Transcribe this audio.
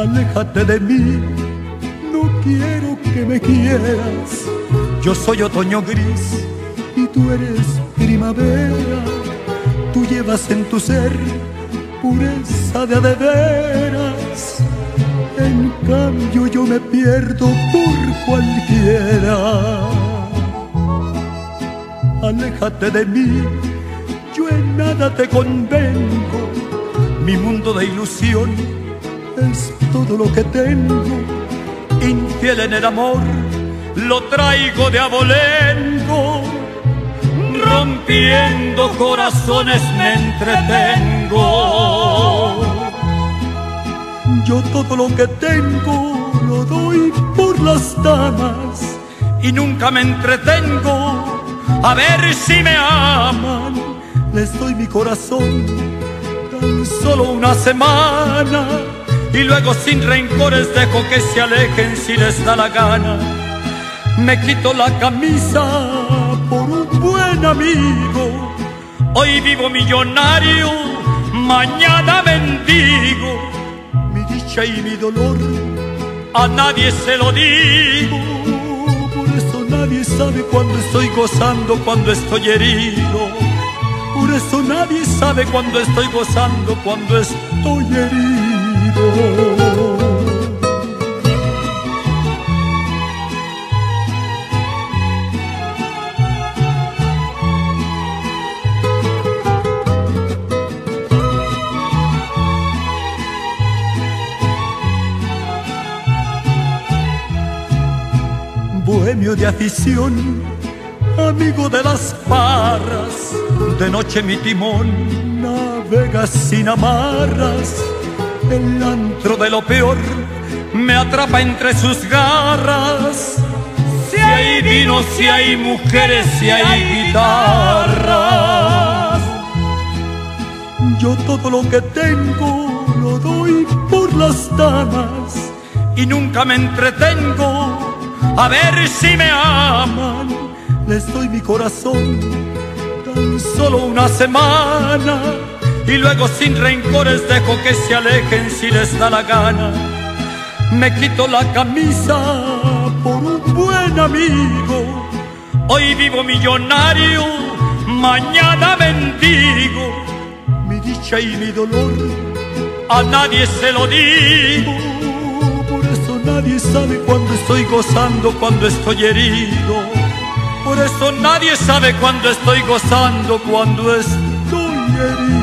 Aléjate de mí, no quiero que me quieras. Yo soy otoño gris y tú eres primavera. Tú llevas en tu ser pureza de de veras. En cambio yo me pierdo por cualquiera. Aléjate de mí, yo en nada te convengo. Mi mundo de ilusión es todo lo que tengo. Infiel en el amor, lo traigo de abolengo. Rompiendo corazones me entretengo. Yo todo lo que tengo lo doy por las damas y nunca me entretengo a ver si me aman. Les doy mi corazón tan solo una semana y luego sin rencores dejo que se alejen si les da la gana. Me quito la camisa por un buen amigo. Hoy vivo millonario, mañana mendigo. Mi dicha y mi dolor a nadie se lo digo. Por eso nadie sabe cuando estoy gozando, cuando estoy herido. Por eso nadie sabe cuando estoy gozando, cuando estoy herido. Bohemio de afición, amigo de las parras, de noche mi timón navega sin amarras, el antro de lo peor me atrapa entre sus garras. Si hay vino, si hay mujeres, si hay guitarras. Yo todo lo que tengo lo doy por las damas y nunca me entretengo a ver si me aman. Les doy mi corazón tan solo una semana y luego sin rencores dejo que se alejen si les da la gana. Me quito la camisa por un buen amigo. Hoy vivo millonario, mañana mendigo. Mi dicha y mi dolor a nadie se lo digo nadie sabe cuando estoy gozando, cuando estoy herido. Por eso nadie sabe cuando estoy gozando, cuando estoy herido.